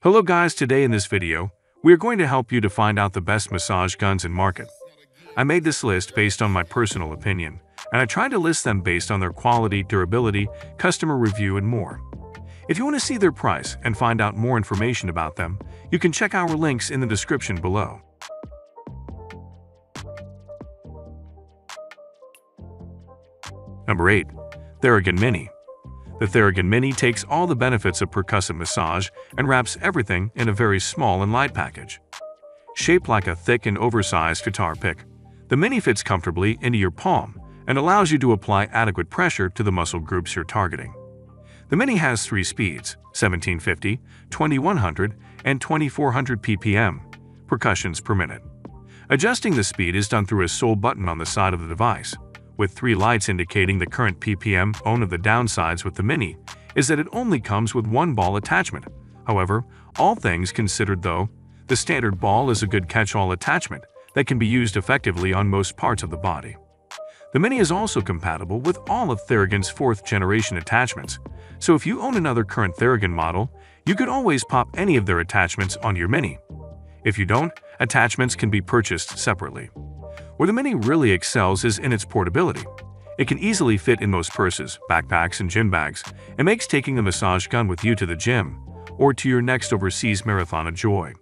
Hello guys, today in this video, we are going to help you to find out the best massage guns in market. I made this list based on my personal opinion, and I tried to list them based on their quality, durability, customer review, and more. If you want to see their price and find out more information about them, you can check our links in the description below. Number 8. Theragun Mini the Theragun Mini takes all the benefits of percussive massage and wraps everything in a very small and light package. Shaped like a thick and oversized guitar pick, the Mini fits comfortably into your palm and allows you to apply adequate pressure to the muscle groups you're targeting. The Mini has three speeds 1750, 2100, and 2400 ppm, percussions per minute. Adjusting the speed is done through a sole button on the side of the device with three lights indicating the current ppm. One of the downsides with the Mini is that it only comes with one ball attachment. However, all things considered though, the standard ball is a good catch-all attachment that can be used effectively on most parts of the body. The Mini is also compatible with all of Theragun's fourth-generation attachments, so if you own another current Theragun model, you could always pop any of their attachments on your Mini. If you don't, attachments can be purchased separately. Where the Mini really excels is in its portability. It can easily fit in most purses, backpacks, and gym bags, and makes taking the massage gun with you to the gym or to your next overseas marathon a joy.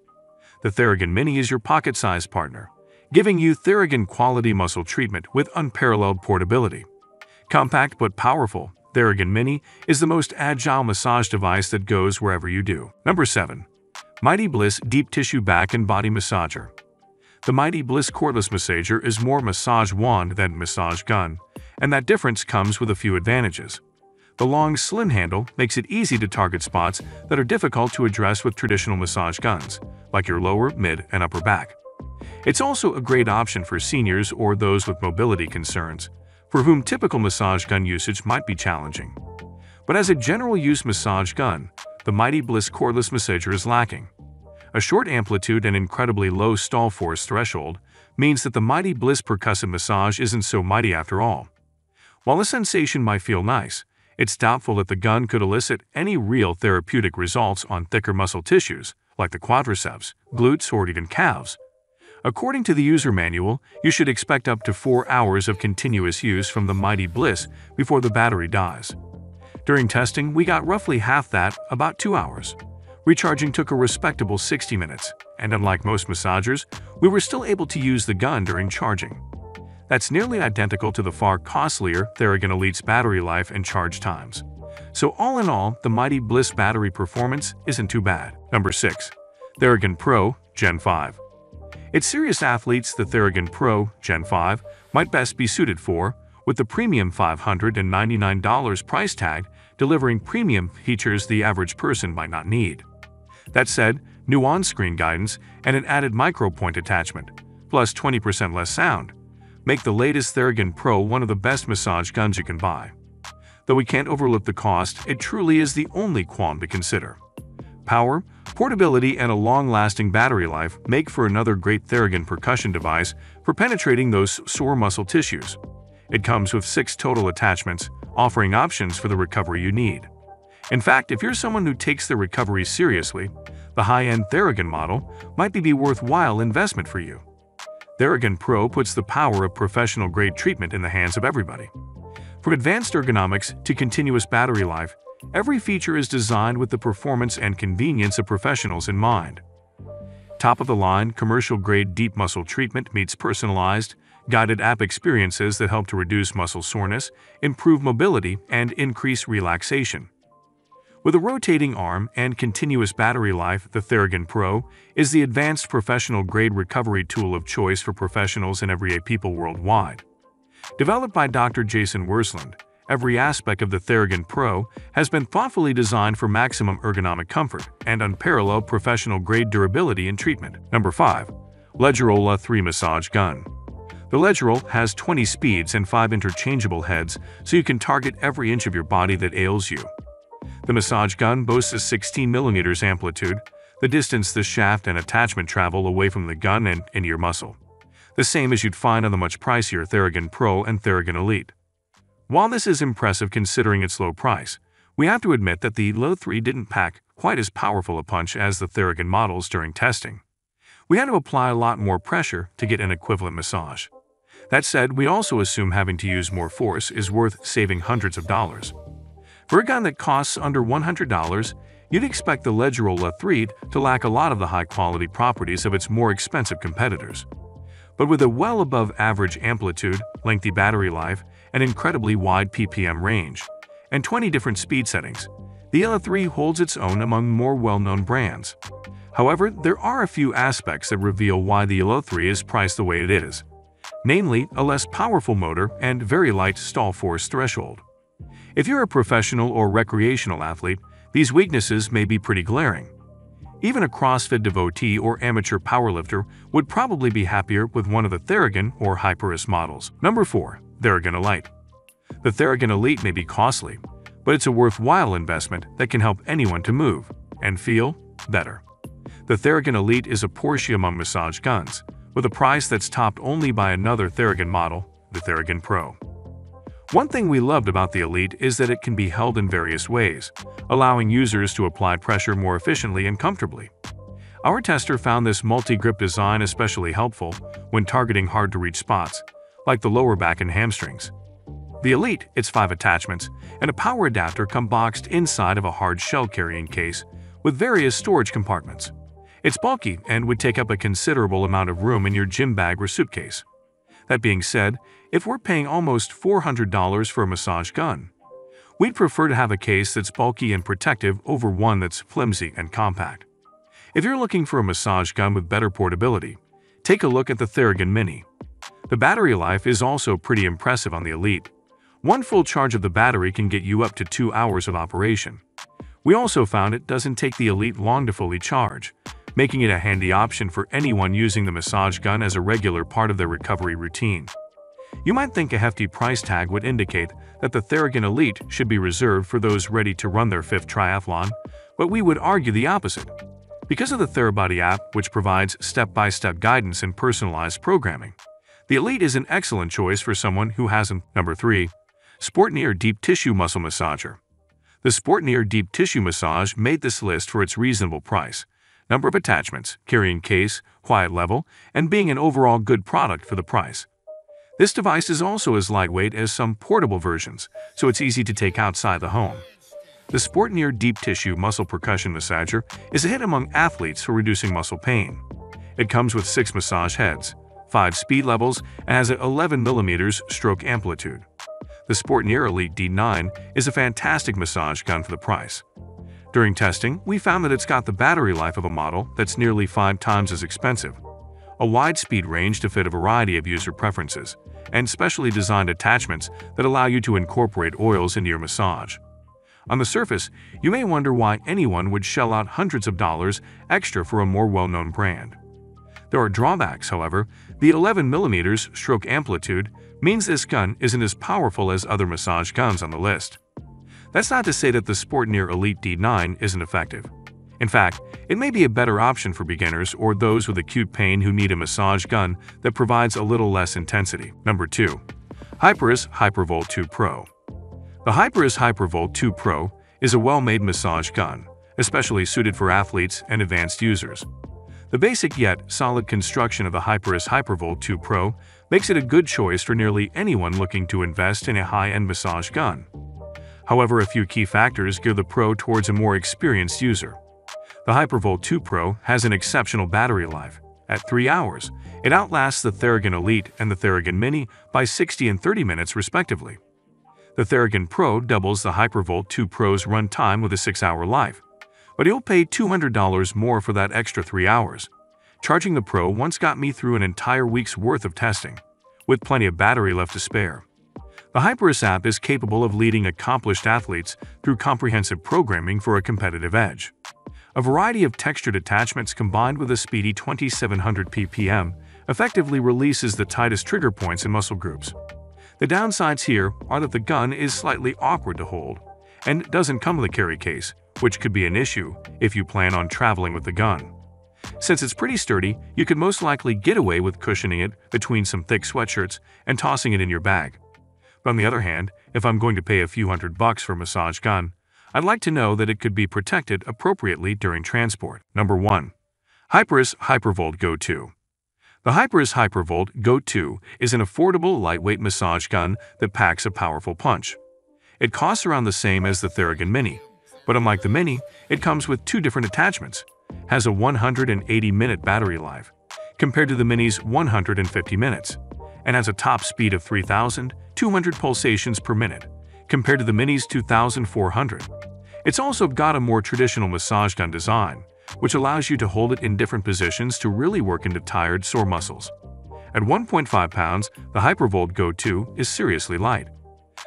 The Theragun Mini is your pocket-sized partner, giving you Theragun quality muscle treatment with unparalleled portability. Compact but powerful, Theragun Mini is the most agile massage device that goes wherever you do. Number 7. Mighty Bliss Deep Tissue Back and Body Massager the Mighty Bliss cordless massager is more massage wand than massage gun, and that difference comes with a few advantages. The long, slim handle makes it easy to target spots that are difficult to address with traditional massage guns, like your lower, mid, and upper back. It's also a great option for seniors or those with mobility concerns, for whom typical massage gun usage might be challenging. But as a general use massage gun, the Mighty Bliss cordless massager is lacking. A short amplitude and incredibly low stall force threshold means that the Mighty Bliss percussive massage isn't so mighty after all. While the sensation might feel nice, it's doubtful that the gun could elicit any real therapeutic results on thicker muscle tissues, like the quadriceps, glutes, or even calves. According to the user manual, you should expect up to 4 hours of continuous use from the Mighty Bliss before the battery dies. During testing, we got roughly half that, about 2 hours. Recharging took a respectable 60 minutes, and unlike most massagers, we were still able to use the gun during charging. That's nearly identical to the far costlier Theragun Elite's battery life and charge times. So all in all, the Mighty Bliss battery performance isn't too bad. Number 6. Theragun Pro Gen 5 It's serious athletes the Theragun Pro Gen 5 might best be suited for, with the premium $599 price tag delivering premium features the average person might not need. That said, new on-screen guidance and an added micro-point attachment, plus 20% less sound, make the latest Theragun Pro one of the best massage guns you can buy. Though we can't overlook the cost, it truly is the only qualm to consider. Power, portability, and a long-lasting battery life make for another great Theragun percussion device for penetrating those sore muscle tissues. It comes with six total attachments, offering options for the recovery you need. In fact, if you're someone who takes their recovery seriously, the high-end Theragun model might be a worthwhile investment for you. Theragun Pro puts the power of professional-grade treatment in the hands of everybody. From advanced ergonomics to continuous battery life, every feature is designed with the performance and convenience of professionals in mind. Top-of-the-line, commercial-grade deep muscle treatment meets personalized, guided app experiences that help to reduce muscle soreness, improve mobility, and increase relaxation. With a rotating arm and continuous battery life, the Theragun Pro is the advanced professional-grade recovery tool of choice for professionals and everyday people worldwide. Developed by Dr. Jason Wersland, every aspect of the Theragun Pro has been thoughtfully designed for maximum ergonomic comfort and unparalleled professional-grade durability and treatment. Number 5. Ledgerola 3 Massage Gun The Ledgerol has 20 speeds and 5 interchangeable heads so you can target every inch of your body that ails you. The massage gun boasts a 16mm amplitude, the distance the shaft and attachment travel away from the gun and into your muscle. The same as you'd find on the much pricier Theragun Pro and Theragun Elite. While this is impressive considering its low price, We have to admit that the Low 3 didn't pack quite as powerful a punch as the Theragun models during testing. We had to apply a lot more pressure to get an equivalent massage. That said, we also assume having to use more force is worth saving hundreds of dollars. For a gun that costs under $100, you'd expect the Ledgerol 3 to lack a lot of the high-quality properties of its more expensive competitors. But with a well above average amplitude, lengthy battery life, and incredibly wide PPM range, and 20 different speed settings, the Elo 3 holds its own among more well-known brands. However, there are a few aspects that reveal why the Elo 3 is priced the way it is, namely a less powerful motor and very light stall force threshold. If you're a professional or recreational athlete, these weaknesses may be pretty glaring. Even a CrossFit devotee or amateur powerlifter would probably be happier with one of the Theragun or Hyperice models. Number 4. Theragun Elite The Theragun Elite may be costly, but it's a worthwhile investment that can help anyone to move and feel better. The Theragun Elite is a Porsche among massage guns, with a price that's topped only by another Theragun model, the Theragun Pro. One thing we loved about the Elite is that it can be held in various ways, allowing users to apply pressure more efficiently and comfortably. Our tester found this multi-grip design especially helpful when targeting hard-to-reach spots, like the lower back and hamstrings. The Elite, its five attachments, and a power adapter come boxed inside of a hard shell carrying case with various storage compartments. It's bulky and would take up a considerable amount of room in your gym bag or suitcase. That being said, if we're paying almost $400 for a massage gun, we'd prefer to have a case that's bulky and protective over one that's flimsy and compact. If you're looking for a massage gun with better portability, take a look at the Theragun Mini. The battery life is also pretty impressive on the Elite. One full charge of the battery can get you up to two hours of operation. We also found it doesn't take the Elite long to fully charge, making it a handy option for anyone using the massage gun as a regular part of their recovery routine. You might think a hefty price tag would indicate that the Theragun Elite should be reserved for those ready to run their fifth triathlon, but we would argue the opposite. Because of the Therabody app, which provides step-by-step -step guidance and personalized programming, the Elite is an excellent choice for someone who hasn't. Number 3. Sportneer Deep Tissue Muscle Massager The Sportneer Deep Tissue Massage made this list for its reasonable price, number of attachments, carrying case, quiet level, and being an overall good product for the price. This device is also as lightweight as some portable versions, so it's easy to take outside the home. The Sportneer Deep Tissue Muscle Percussion Massager is a hit among athletes for reducing muscle pain. It comes with six massage heads, five speed levels, and has an 11 mm stroke amplitude. The Sportneer Elite D9 is a fantastic massage gun for the price. During testing, we found that it's got the battery life of a model that's nearly five times as expensive, a wide speed range to fit a variety of user preferences, and specially designed attachments that allow you to incorporate oils into your massage. On the surface, you may wonder why anyone would shell out hundreds of dollars extra for a more well-known brand. There are drawbacks, however. The 11mm stroke amplitude means this gun isn't as powerful as other massage guns on the list. That's not to say that the Sportneer Elite D9 isn't effective. In fact, it may be a better option for beginners or those with acute pain who need a massage gun that provides a little less intensity. Number 2. Hyperice Hypervolt 2 Pro The Hyperice Hypervolt 2 Pro is a well-made massage gun, especially suited for athletes and advanced users. The basic yet solid construction of the Hyperice Hypervolt 2 Pro makes it a good choice for nearly anyone looking to invest in a high-end massage gun. However, a few key factors gear the Pro towards a more experienced user. The Hypervolt 2 Pro has an exceptional battery life. At 3 hours, it outlasts the Theragun Elite and the Theragun Mini by 60 and 30 minutes respectively. The Theragun Pro doubles the Hypervolt 2 Pro's runtime with a 6-hour life, but you'll pay $200 more for that extra 3 hours. Charging the Pro once got me through an entire week's worth of testing, with plenty of battery left to spare. The Hyperice app is capable of leading accomplished athletes through comprehensive programming for a competitive edge. A variety of textured attachments combined with a speedy 2700 ppm effectively releases the tightest trigger points and muscle groups. The downsides here are that the gun is slightly awkward to hold and doesn't come with a carry case, which could be an issue if you plan on traveling with the gun. Since it's pretty sturdy, you could most likely get away with cushioning it between some thick sweatshirts and tossing it in your bag. But on the other hand, if I'm going to pay a few hundred bucks for a massage gun, I'd like to know that it could be protected appropriately during transport. Number 1. Hyperice Hypervolt Go 2 The Hyperice Hypervolt Go 2 is an affordable, lightweight massage gun that packs a powerful punch. It costs around the same as the Theragun Mini, but unlike the Mini, it comes with two different attachments, has a 180-minute battery life, compared to the Mini's 150 minutes, and has a top speed of 3,200 pulsations per minute, compared to the Mini's 2,400. It's also got a more traditional massage gun design, which allows you to hold it in different positions to really work into tired, sore muscles. At 1.5 pounds, the Hypervolt Go 2 is seriously light.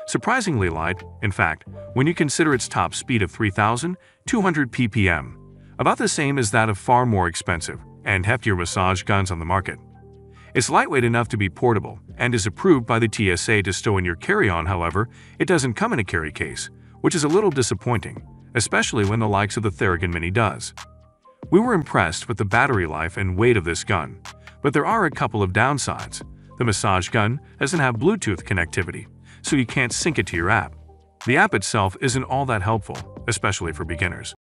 Surprisingly light, in fact, when you consider its top speed of 3,200 ppm, about the same as that of far more expensive and heftier massage guns on the market. It's lightweight enough to be portable and is approved by the TSA to stow in your carry-on however, it doesn't come in a carry case, which is a little disappointing, especially when the likes of the Theragun Mini does. We were impressed with the battery life and weight of this gun, but there are a couple of downsides. The massage gun doesn't have Bluetooth connectivity, so you can't sync it to your app. The app itself isn't all that helpful, especially for beginners.